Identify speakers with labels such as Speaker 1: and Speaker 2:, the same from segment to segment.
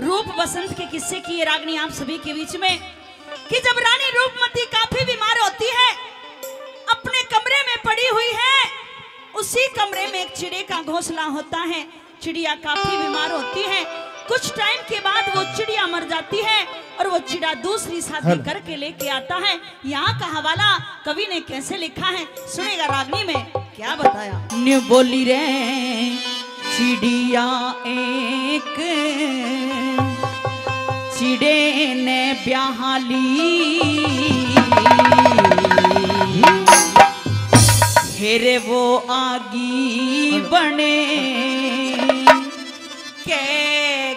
Speaker 1: रूप बसंत के किस्से की ये रागनी आप सभी के बीच में कि जब रानी रूपमती काफ़ी बीमार होती है अपने कमरे में पड़ी हुई है उसी कमरे में एक चिड़े का घोंसला होता है। चिड़िया काफ़ी बीमार होती है। कुछ टाइम के बाद वो चिड़िया मर जाती है और वो चिड़ा दूसरी शादी करके लेके आता है। यहाँ का हवाला कवि ने कैसे लिखा है? सुनेगा रागनी में। क्या बताया? न्यू बोली रे चिड़िया एक चिड़े ने ब्याहली हेरे वो आगी बने। के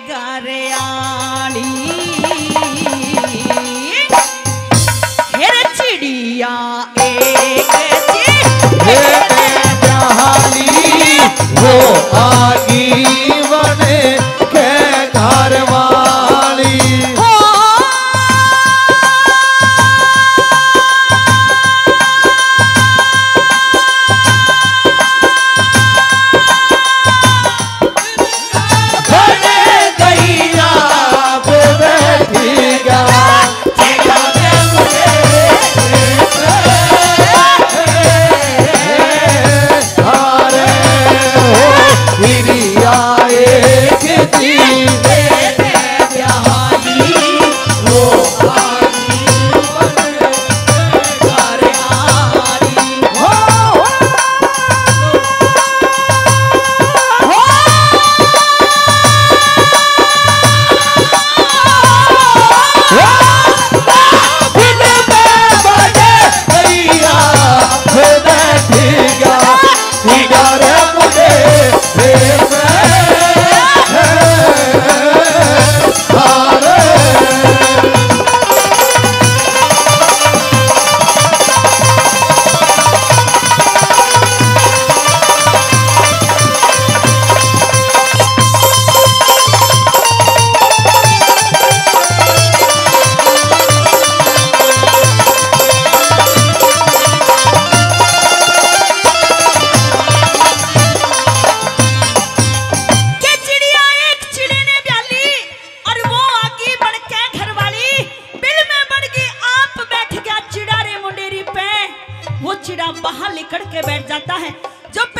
Speaker 1: हेरे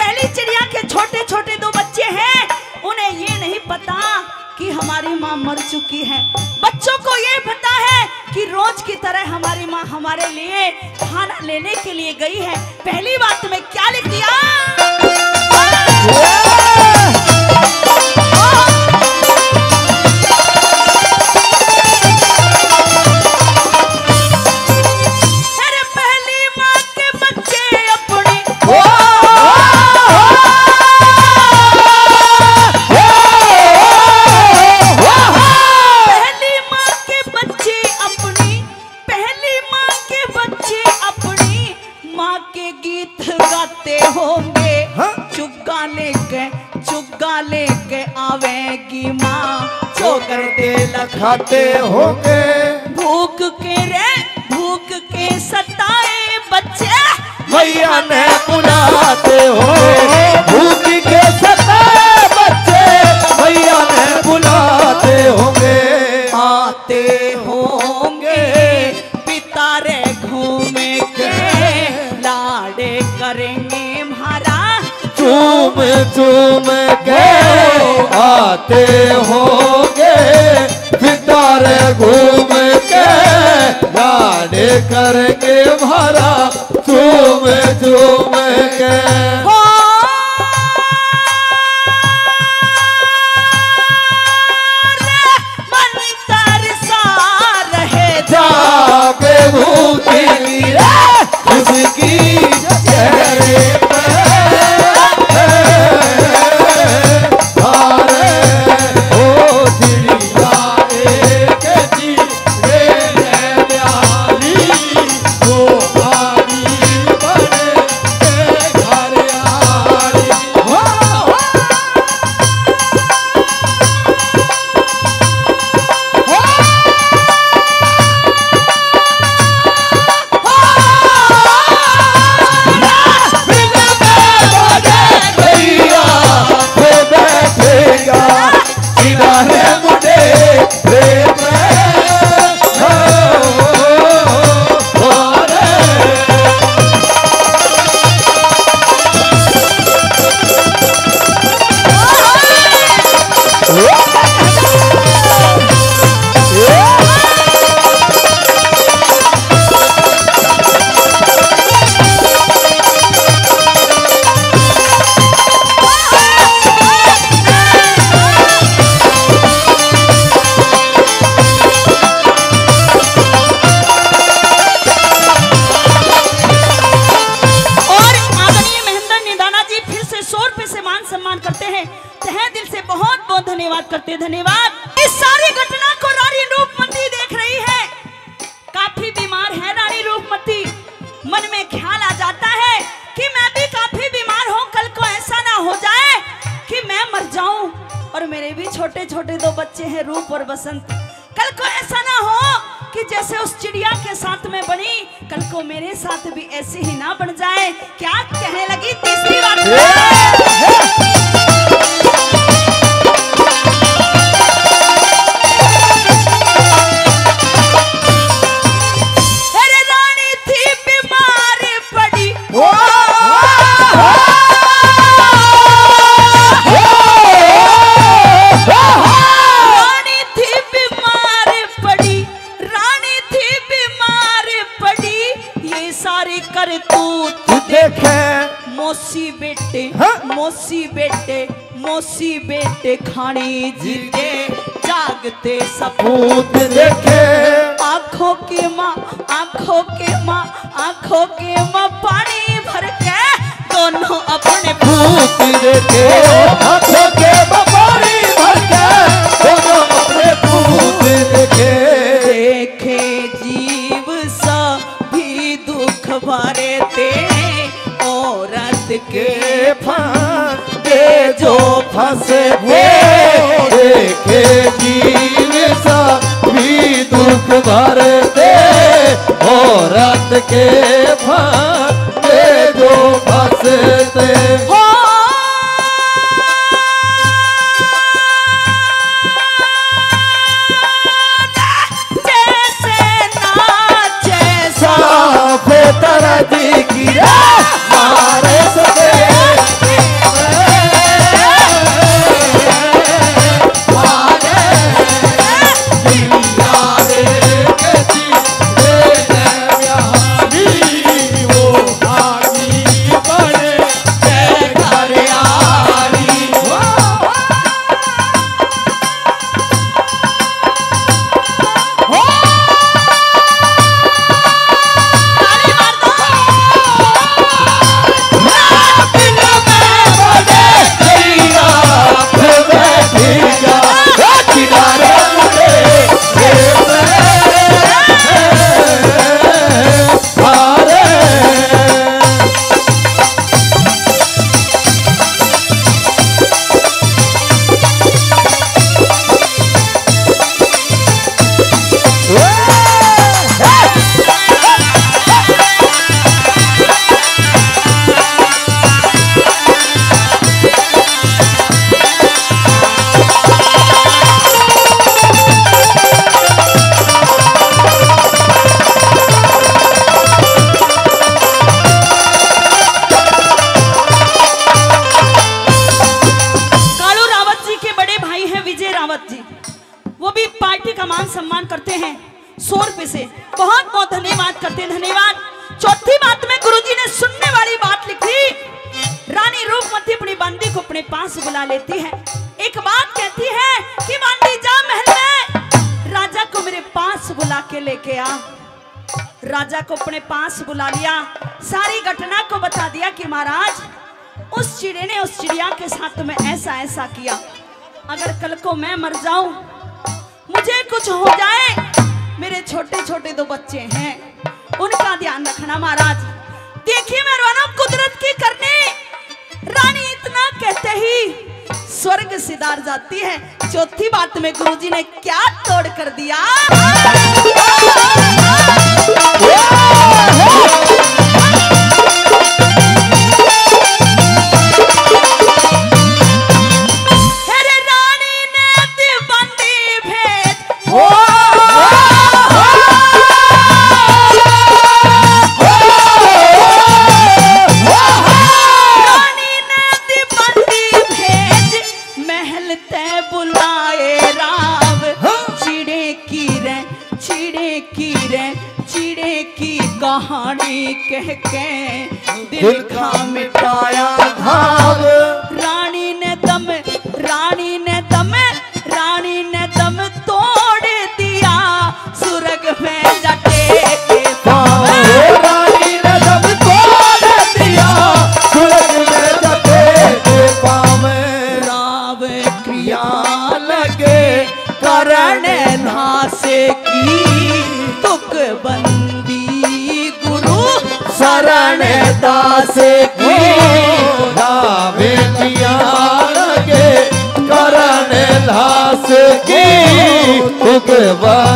Speaker 1: पहली चिड़िया के छोटे छोटे दो बच्चे हैं। उन्हें ये नहीं पता कि हमारी माँ मर चुकी है। बच्चों को ये पता है कि रोज की तरह हमारी माँ हमारे लिए खाना लेने के लिए गई है। पहली बात में क्या लिख दिया? लेके चुग्गा लेके आवेगी माँ। चोकर
Speaker 2: करते लखाते होंगे।
Speaker 1: भूख के रे भूख के सताए बच्चे।
Speaker 2: भैया ने बुलाते हो भूख के सताए चूम चूम के
Speaker 1: आते होंगे पितारे घूम के लाने करके भरा
Speaker 2: चूम चूम के। तहे दिल से बहुत बहुत धन्यवाद करते हैं। धन्यवाद। इस सारी घटना को रानी रूपमती देख रही
Speaker 1: है। काफ़ी बीमार है रानी रूपमती। मन में ख्याल
Speaker 2: आ जाता है कि मैं भी काफ़ी बीमार हूँ, कल को ऐसा ना हो जाए कि
Speaker 1: मैं मर जाऊँ। और मेरे भी छोटे छोटे दो बच्चे हैं, रूप और बसंत कल को ऐसा ना हो कि जैसे उस चिड़िया के साथ में बनी, कल को मेरे साथ भी ऐसे ही ना बन जाए। क्या कहने लगी तीसरी बात?
Speaker 2: हाँ?
Speaker 1: मौसी बेटे मौसी बेटे खानी जीते जागते सपूत
Speaker 2: देखे
Speaker 1: आँखों के माँ आँखों के माँ आँखों के माँ पानी भर के दोनों अपने
Speaker 2: भूत देखे दुख भरते औरत के फंदे जो फंसते
Speaker 1: हो।
Speaker 2: तरह की
Speaker 1: बुला लेती है। एक बात कहती है कि बंदी जा महल में, राजा को मेरे पास बुला के लेके आ। राजा को अपने पास बुला लिया, सारी घटना को बता दिया कि महाराज, उस चिड़े ने उस चिड़िया के साथ में ऐसा ऐसा किया। अगर कल को मैं मर जाऊँ, मुझे कुछ हो जाए, मेरे छोटे छोटे दो बच्चे हैं, उनका ध्यान रखना महाराज। देखिए मेहरबानों कुदरत की करनी। कहते ही स्वर्ग सिदार जाती है। चौथी बात में गुरुजी ने क्या तोड़ कर दिया? की रे चिड़े की कहानी कह के दिल का मिटाया
Speaker 2: घाव
Speaker 1: रानी
Speaker 2: Vou te levar.